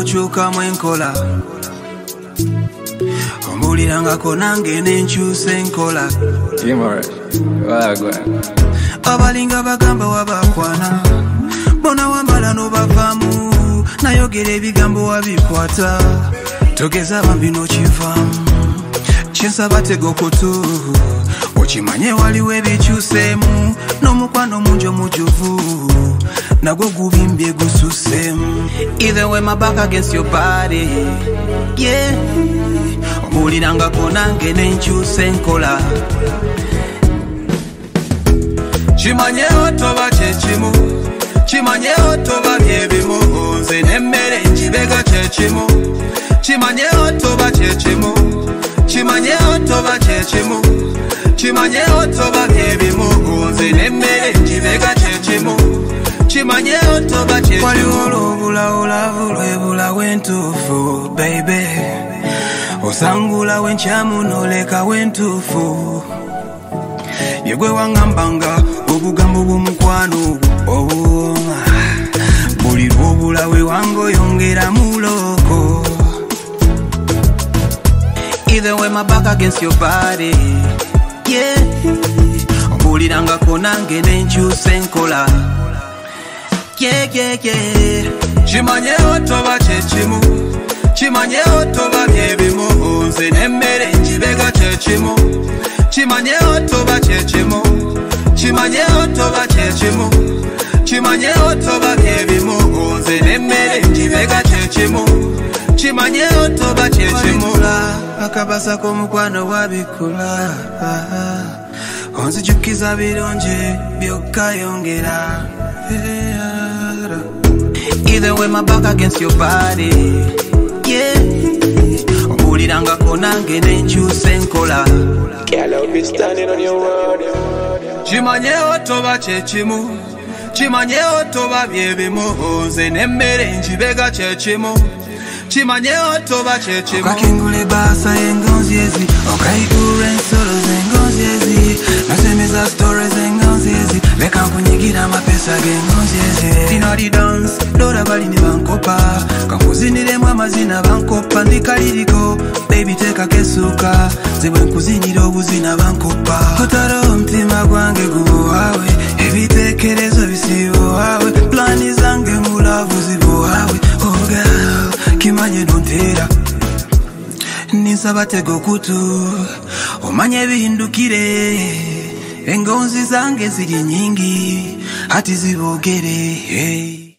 ng'okyukamu enkola ombulirangako nange nenkyusa enkola abalinga bagamba wabakwana bona wambala n'obavaamu nayogera ebigambo wabikwata. Togeza bambi n'okivaamu kyensaba tega okutu. Okimanye waliwo ebikyuseemu n'omukwano mungi omujuvu nagwo gubimbye gususeemu either way my back against your body. Yeah. Ombulirangako nange nenkyusa enkola kimanyewo toba kyekimu kimanyewo toba byebimu nze nemmere nkibega kyekimu kimanyewo toba kyekimu kimanyewo toba kyekimu kimanyewo toba byebimu nze nemmere nkibega waliwo olwobulawulavu lwebulawo entuufu baibe osangulawo enkyamu nolekawo entuufu yegwe wangambanga obugambo bw'omukwano obuwoma buli lwobulawe wange either way my back against your body. Yeah. Ombulirangako nange nenkyusa enkola yeah, yeah, yeah. kimanyewo toba kyekimu kimanyewo toba byebimu nze nemmere nkibega kyekimu kimanyewo toba kyekimu kimanyewo toba kyekimu kimanyewo toba byebimu nze nemmere nkibega kyekimu kimanyewo toba kyekimu akabasa k'omukwano wabikula onzijukiza birungi byokka yongera either way my back against your body. Yeah. Ombulirangako nange nenkyusa enkola Girl, I'll be standing on your word. kimanyewo toba kyekimu kimanyewo toba byebimu. Nze nemmere nkibega kyekimu kimanyewo toba kyekimu okakingula ebaasa engonzi ezi. Okayigura ensolo z'engonzi ezi. Nasemeza sitore z'engonzi ezi. Leka nkunyigira amapesa g'engonzi ezi. Tinali dans dora bali ne bankopa. Kankuziniremu amazina bankopa ndikaliriko bebi teekako essuuka nkuzinira obuzina bankopa. Kotala omutima gwange gubuwaawe ebiteekerezo bisibuwaawe plani zange mulavu zibuwaawe oga kimanye nonteera ninsaba tega okutu omanye ebihindukire engonzi zange ziri nyingi. Hati zibogere hey.